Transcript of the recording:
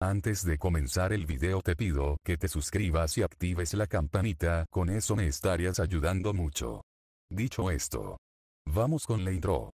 Antes de comenzar el video te pido que te suscribas y actives la campanita, con eso me estarías ayudando mucho. Dicho esto, vamos con la intro.